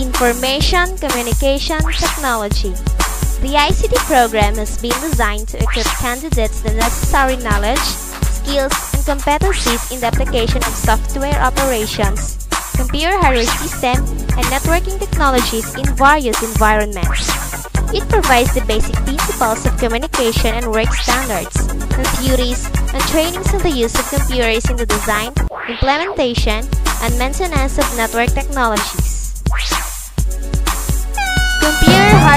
Information Communication Technology. The ICT program has been designed to equip candidates the necessary knowledge, skills, and competencies in the application of software operations, computer hardware system, and networking technologies in various environments. It provides the basic principles of communication and work standards, and theories and trainings on the use of computers in the design, implementation, and maintenance of network technologies.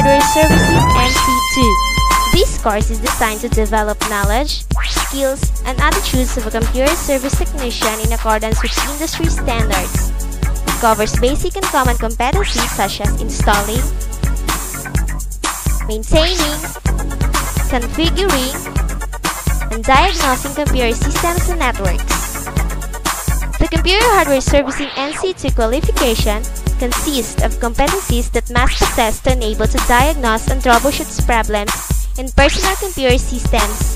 Hardware Servicing NC2 This course is designed to develop knowledge, skills, and attitudes of a computer service technician in accordance with industry standards. It covers basic and common competencies such as installing, maintaining, configuring, and diagnosing computer systems and networks. The Computer Hardware Servicing NC2 qualification consists of competencies that must possess to enable to diagnose and troubleshoot problems in personal computer systems,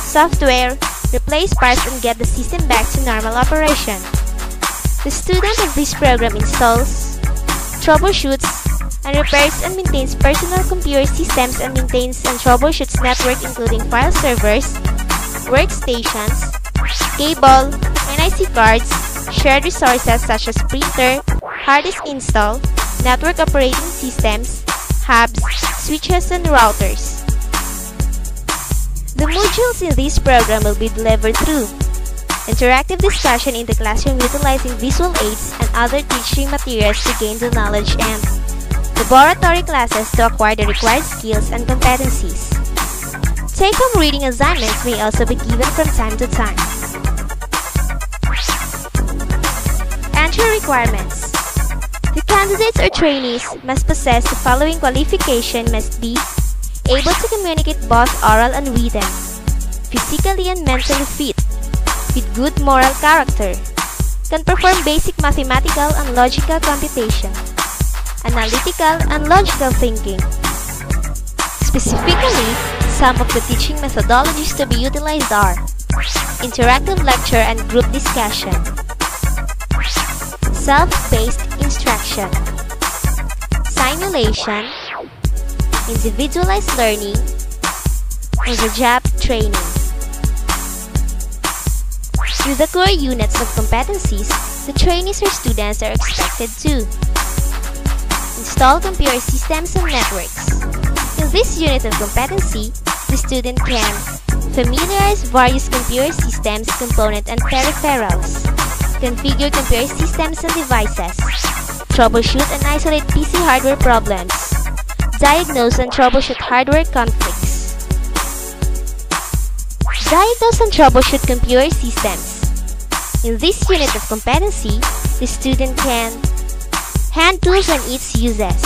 software, replace parts and get the system back to normal operation. The student of this program installs, troubleshoots, and repairs and maintains personal computer systems and maintains and troubleshoots network including file servers, workstations, cable, NIC cards, shared resources such as printer, hard disk install, network operating systems, hubs, switches, and routers. The modules in this program will be delivered through interactive discussion in the classroom utilizing visual aids and other teaching materials to gain the knowledge and laboratory classes to acquire the required skills and competencies. Take-home reading assignments may also be given from time to time. Entry requirements. The candidates or trainees must possess the following qualification must be able to communicate both oral and written, physically and mentally fit, with good moral character, can perform basic mathematical and logical computation, analytical and logical thinking. Specifically, some of the teaching methodologies to be utilized are interactive lecture and group discussion, self-paced simulation, individualized learning, and the job training. Through the core units of competencies, the trainees or students are expected to install computer systems and networks. In this unit of competency, the student can familiarize various computer systems, components, and peripherals, configure computer systems and devices, troubleshoot and isolate PC hardware problems, diagnose and troubleshoot hardware conflicts, diagnose and troubleshoot computer systems. In this unit of competency, the student can hand tools and its uses,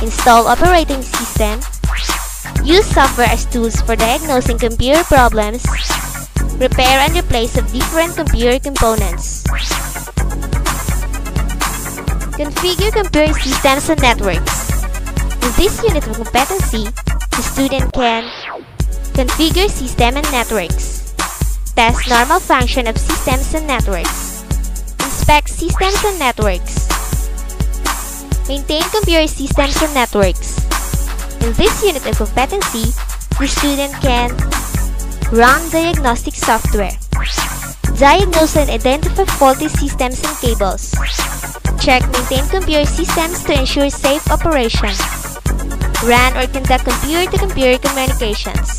install operating system, use software as tools for diagnosing computer problems, repair and replace of different computer components, configure computer systems and networks. In this unit of competency, the student can configure system and networks, test normal function of systems and networks, inspect systems and networks, maintain computer systems and networks. In this unit of competency, the student can run diagnostic software, diagnose and identify faulty systems and cables, check maintain computer systems to ensure safe operation, run or conduct computer-to-computer communications.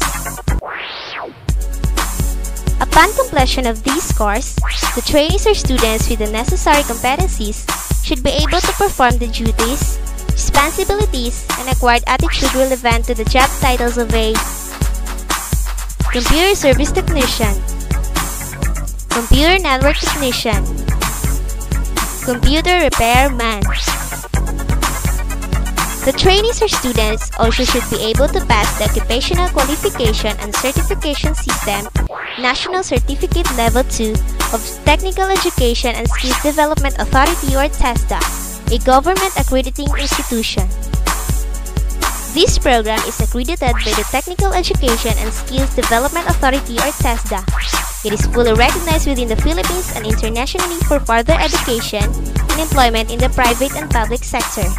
Upon completion of this course, the trainees or students with the necessary competencies should be able to perform the duties, responsibilities, and acquired attitude relevant to the job titles of a Computer Service Technician, Computer Network Technician, Computer repair Repairman. The trainees or students also should be able to pass the Occupational Qualification and Certification System National Certificate Level 2 of Technical Education and Skills Development Authority or TESDA, a government accrediting institution. This program is accredited by the Technical Education and Skills Development Authority or TESDA It is fully recognized within the Philippines and internationally for further education and employment in the private and public sector.